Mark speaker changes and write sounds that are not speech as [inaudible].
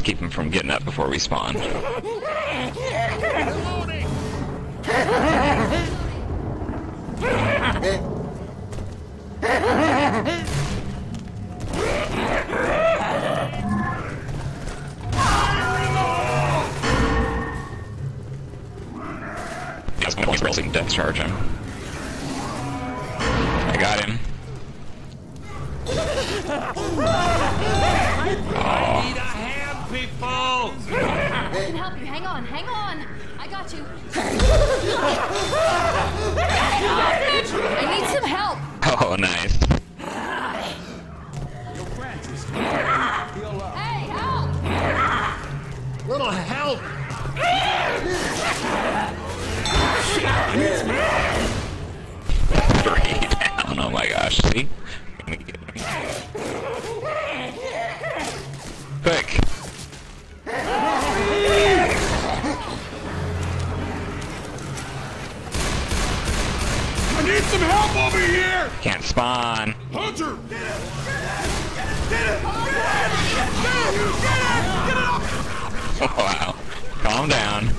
Speaker 1: just keep him from getting up before we spawn. Yes, my voice rolling death charge him. I got him. Hand,
Speaker 2: people! I
Speaker 3: can help you. Hang on, hang on. I got you. I need some help.
Speaker 1: Oh, nice.
Speaker 3: Hey, help!
Speaker 2: Little help!
Speaker 1: Three down. [laughs] Oh my gosh. See?
Speaker 2: Need some help over here!
Speaker 1: Can't spawn.
Speaker 2: Hunter! Get it! Get it! Get it! Get it! Get it! Get it! Get it!
Speaker 1: Get it! Wow. Calm down.